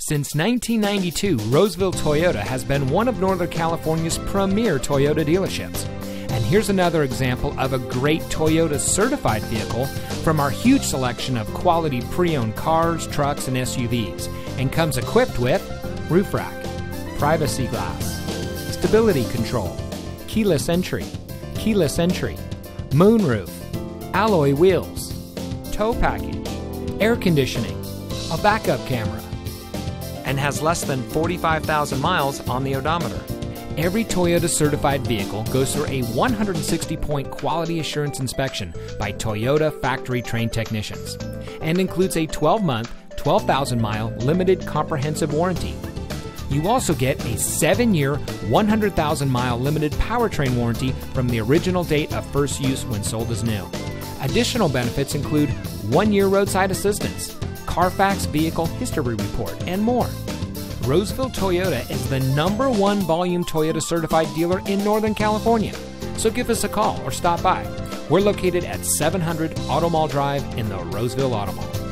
Since 1992, Roseville Toyota has been one of Northern California's premier Toyota dealerships. And here's another example of a great Toyota certified vehicle from our huge selection of quality pre owned cars, trucks, and SUVs, and comes equipped with roof rack, privacy glass, stability control, keyless entry, keyless entry, moonroof, alloy wheels, tow package, air conditioning, a backup camera, and has less than 45,000 miles on the odometer. Every Toyota certified vehicle goes through a 160 point quality assurance inspection by Toyota factory trained technicians and includes a 12 month, 12,000 mile limited comprehensive warranty. You also get a 7 year, 100,000 mile limited powertrain warranty from the original date of first use when sold as new. Additional benefits include 1 year roadside assistance, Carfax vehicle history report, and more. Roseville Toyota is the number one volume Toyota certified dealer in Northern California. So give us a call or stop by. We're located at 700 Auto Mall Drive in the Roseville Auto Mall.